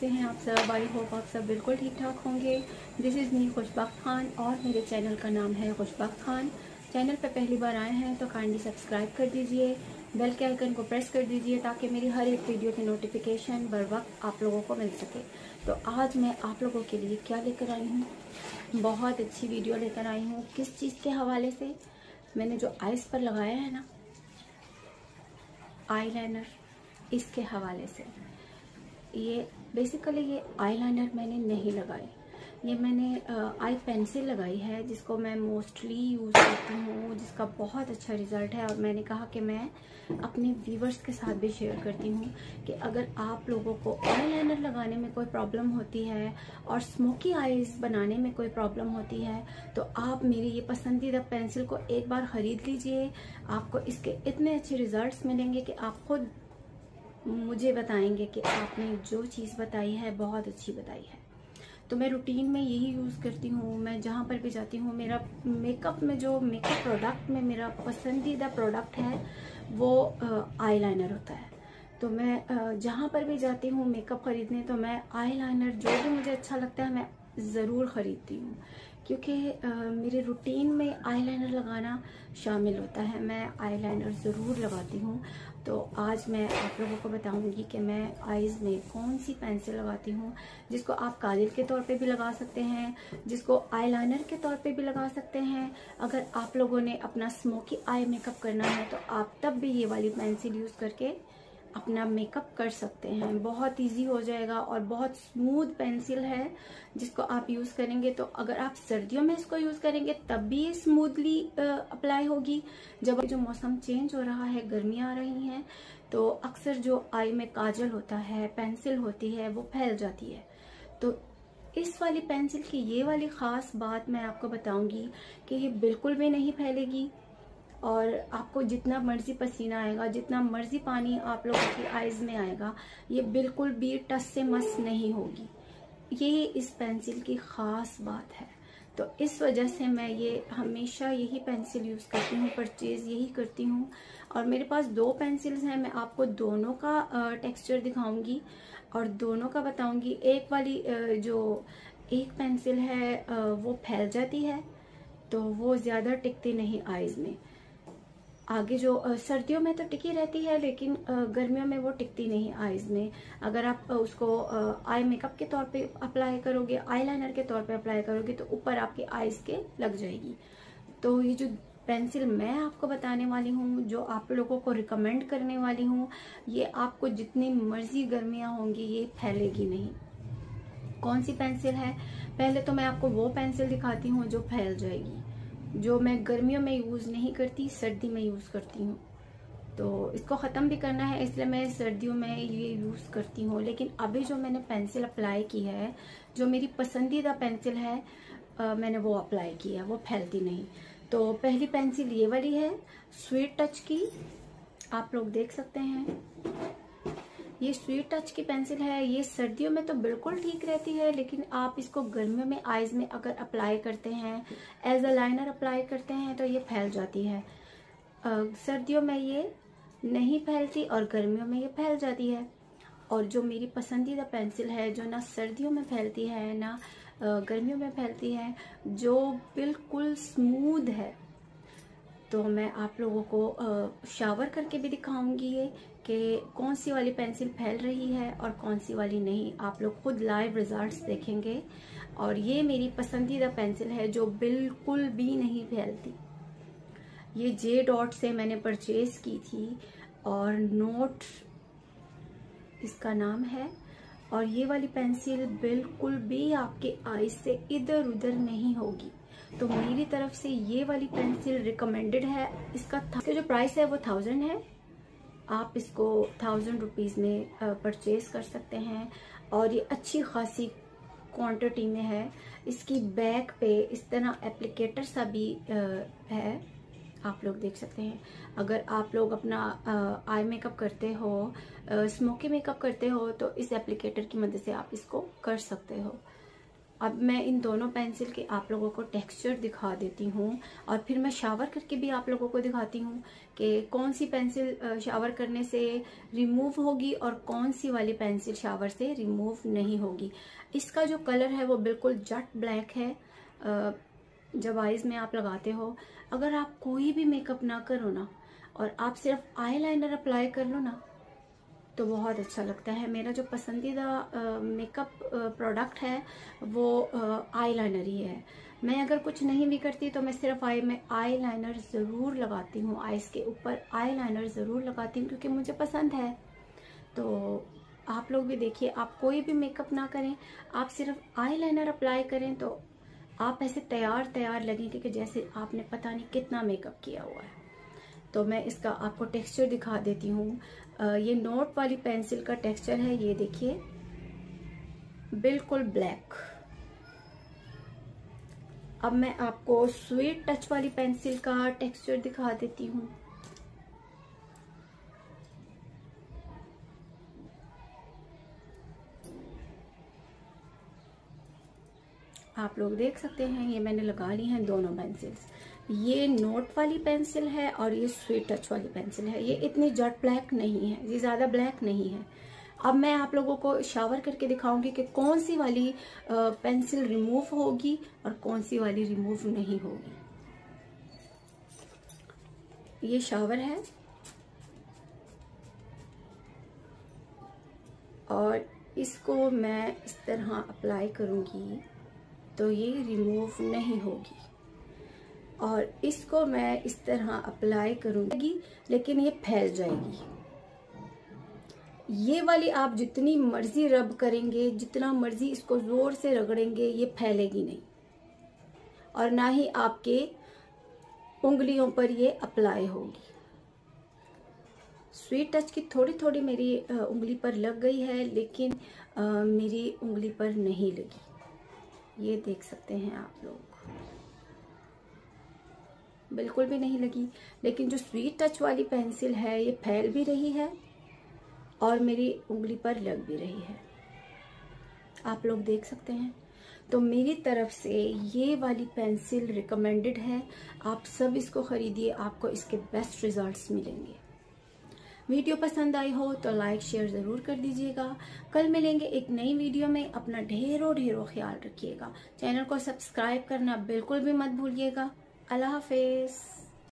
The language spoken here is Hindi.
आप सब आई होप आप सब बिल्कुल ठीक ठाक होंगे। दिस इज़ मी खुशबक खान और मेरे चैनल का नाम है खुशबक खान चैनल पर पहली बार आए हैं तो काइंडली सब्सक्राइब कर दीजिए। बेल के आइकन को प्रेस कर दीजिए, ताकि मेरी हर एक वीडियो की नोटिफिकेशन बर वक्त आप लोगों को मिल सके। तो आज मैं आप लोगों के लिए क्या लेकर आई हूँ? बहुत अच्छी वीडियो लेकर आई हूँ। किस चीज़ के हवाले से? मैंने जो आइस पर लगाया है ना आई इसके हवाले से। ये बेसिकली ये आईलाइनर मैंने नहीं लगाई। ये मैंने आई पेंसिल लगाई है, जिसको मैं मोस्टली यूज़ करती हूँ, जिसका बहुत अच्छा रिज़ल्ट है। और मैंने कहा कि मैं अपने व्यूवर्स के साथ भी शेयर करती हूँ कि अगर आप लोगों को आईलाइनर लगाने में कोई प्रॉब्लम होती है और स्मोकी आईज बनाने में कोई प्रॉब्लम होती है तो आप मेरी ये पसंदीदा पेंसिल को एक बार ख़रीद लीजिए। आपको इसके इतने अच्छे रिज़ल्ट मिलेंगे कि आप खुद मुझे बताएँगे कि आपने जो चीज़ बताई है, बहुत अच्छी बताई है। तो मैं रूटीन में यही यूज़ करती हूँ। मैं जहाँ पर भी जाती हूँ, मेरा मेकअप में जो मेकअप प्रोडक्ट में मेरा पसंदीदा प्रोडक्ट है, वो आईलाइनर होता है। तो मैं जहाँ पर भी जाती हूँ मेकअप ख़रीदने तो मैं आईलाइनर जो भी मुझे अच्छा लगता है, मैं ज़रूर ख़रीदती हूँ। क्योंकि मेरे रूटीन में आईलाइनर लगाना शामिल होता है। मैं आईलाइनर ज़रूर लगाती हूँ। तो आज मैं आप लोगों को बताऊँगी कि मैं आईज़ में कौन सी पेंसिल लगाती हूँ, जिसको आप काजल के तौर पे भी लगा सकते हैं, जिसको आईलाइनर के तौर पे भी लगा सकते हैं। अगर आप लोगों ने अपना स्मोकी आई मेकअप करना है तो आप तब भी ये वाली पेंसिल यूज़ करके अपना मेकअप कर सकते हैं। बहुत इजी हो जाएगा और बहुत स्मूथ पेंसिल है जिसको आप यूज़ करेंगे तो अगर आप सर्दियों में इसको यूज़ करेंगे तब भी स्मूथली अप्लाई होगी। जब जो मौसम चेंज हो रहा है, गर्मियाँ आ रही हैं तो अक्सर जो आई में काजल होता है पेंसिल होती है, वो फैल जाती है। तो इस वाली पेंसिल की ये वाली ख़ास बात मैं आपको बताऊँगी कि ये बिल्कुल भी नहीं फैलेगी। और आपको जितना मर्ज़ी पसीना आएगा, जितना मर्ज़ी पानी आप लोगों की आइज़ में आएगा, ये बिल्कुल भी टस से मस नहीं होगी। ये इस पेंसिल की ख़ास बात है। तो इस वजह से मैं ये हमेशा यही पेंसिल यूज़ करती हूँ परचेज़ यही करती हूँ। और मेरे पास दो पेंसिल्स हैं, मैं आपको दोनों का टेक्सचर दिखाऊँगी और दोनों का बताऊँगी। एक वाली जो एक पेंसिल है वो फैल जाती है तो वो ज़्यादा टिकती नहीं आइज़ में। आगे जो सर्दियों में तो टिकी रहती है, लेकिन गर्मियों में वो टिकती नहीं आईज में। अगर आप उसको आई मेकअप के तौर पे अप्लाई करोगे आई लाइनर के तौर पे अप्लाई करोगे तो ऊपर आपकी आईज के लग जाएगी। तो ये जो पेंसिल मैं आपको बताने वाली हूँ, जो आप लोगों को रिकमेंड करने वाली हूँ, ये आपको जितनी मर्ज़ी गर्मियाँ होंगी, ये फैलेगी नहीं। कौन सी पेंसिल है? पहले तो मैं आपको वो पेंसिल दिखाती हूँ जो फैल जाएगी। जो मैं गर्मियों में यूज़ नहीं करती सर्दी में यूज़ करती हूँ। तो इसको ख़त्म भी करना है इसलिए मैं सर्दियों में ये यूज़ करती हूँ। लेकिन अभी जो मैंने पेंसिल अप्लाई की है जो मेरी पसंदीदा पेंसिल है आ, मैंने वो अप्लाई की है वो फैलती नहीं। तो पहली पेंसिल ये वाली है स्वीट टच की। आप लोग देख सकते हैं। ये स्वीट टच की पेंसिल है, ये सर्दियों में तो बिल्कुल ठीक रहती है, लेकिन आप इसको गर्मियों में आईज में अगर अप्लाई करते हैं एज अ लाइनर अप्लाई करते हैं तो ये फैल जाती है। सर्दियों में ये नहीं फैलती और गर्मियों में ये फैल जाती है। और जो मेरी पसंदीदा पेंसिल है, जो ना सर्दियों में फैलती है, ना गर्मियों में फैलती है, जो बिल्कुल स्मूद है तो मैं आप लोगों को शावर करके भी दिखाऊँगी ये। कि कौन सी वाली पेंसिल फैल रही है और कौन सी वाली नहीं। आप लोग खुद लाइव रिजल्ट्स देखेंगे। और ये मेरी पसंदीदा पेंसिल है, जो बिल्कुल भी नहीं फैलती। ये जे डॉट से मैंने परचेज की थी और नोट इसका नाम है। और ये वाली पेंसिल बिल्कुल भी आपके आई से इधर उधर नहीं होगी। तो मेरी तरफ़ से ये वाली पेंसिल रिकमेंडेड है। इसका जो प्राइस है वो थाउज़ेंड है। आप इसको थाउज़ेंड रुपीज़ में परचेज कर सकते हैं। और ये अच्छी खासी क्वांटिटी में है। इसकी बैक पे इस तरह एप्लीकेटर सा भी है। आप लोग देख सकते हैं। अगर आप लोग अपना आई मेकअप करते हो स्मोकी मेकअप करते हो तो इस एप्लीकेटर की मदद से आप इसको कर सकते हो। अब मैं इन दोनों पेंसिल के आप लोगों को टेक्सचर दिखा देती हूँ और फिर मैं शावर करके भी आप लोगों को दिखाती हूँ कि कौन सी पेंसिल शावर करने से रिमूव होगी और कौन सी वाली पेंसिल शावर से रिमूव नहीं होगी। इसका जो कलर है वो बिल्कुल जट ब्लैक है। जब आइज़ में आप लगाते हो, अगर आप कोई भी मेकअप ना करो ना और आप सिर्फ़ आई अप्लाई कर लो ना तो बहुत अच्छा लगता है। मेरा जो पसंदीदा मेकअप प्रोडक्ट है, वो आई लाइनर ही है। मैं अगर कुछ नहीं भी करती तो मैं सिर्फ़ आई में आई लाइनर ज़रूर लगाती हूँ। आइस के ऊपर आई लाइनर ज़रूर लगाती हूँ क्योंकि मुझे पसंद है। तो आप लोग भी देखिए, आप कोई भी मेकअप ना करें, आप सिर्फ़ आई लाइनर अप्लाई करें तो आप ऐसे तैयार तैयार लगेंगे कि जैसे आपने पता नहीं कितना मेकअप किया हुआ है। तो मैं इसका आपको टेक्सचर दिखा देती हूँ। ये नोट वाली पेंसिल का टेक्सचर है, ये देखिए। बिल्कुल ब्लैक अब मैं आपको स्वीट टच वाली पेंसिल का टेक्सचर दिखा देती हूँ। आप लोग देख सकते हैं, ये मैंने लगा ली हैं दोनों पेंसिल्स ये नोट वाली पेंसिल है और ये स्वीट टच वाली पेंसिल है। ये इतनी जट ब्लैक नहीं है, ये ज़्यादा ब्लैक नहीं है। अब मैं आप लोगों को शावर करके दिखाऊँगी कि कौन सी वाली पेंसिल रिमूव होगी और कौन सी वाली रिमूव नहीं होगी। ये शावर है। और इसको मैं इस तरह अप्लाई करूँगी तो ये रिमूव नहीं होगी। और इसको मैं इस तरह अप्लाई करूँगी लेकिन ये फैल जाएगी। ये वाली आप जितनी मर्ज़ी रब करेंगे जितना मर्ज़ी इसको ज़ोर से रगड़ेंगे ये फैलेगी नहीं। और ना ही आपके उंगलियों पर ये अप्लाई होगी। स्वीट टच की थोड़ी थोड़ी मेरी उंगली पर लग गई है लेकिन आ, मेरी उंगली पर नहीं लगी। ये देख सकते हैं आप लोग। बिल्कुल भी नहीं लगी। लेकिन जो स्वीट टच वाली पेंसिल है, ये फैल भी रही है और मेरी उंगली पर लग भी रही है। आप लोग देख सकते हैं। तो मेरी तरफ़ से ये वाली पेंसिल रिकमेंडेड है। आप सब इसको ख़रीदिए, आपको इसके बेस्ट रिजल्ट्स मिलेंगे। वीडियो पसंद आई हो तो लाइक शेयर ज़रूर कर दीजिएगा। कल मिलेंगे एक नई वीडियो में। अपना ढेरों ढेरों ख्याल रखिएगा। चैनल को सब्सक्राइब करना बिल्कुल भी मत भूलिएगा। अल्लाह हाफिज़।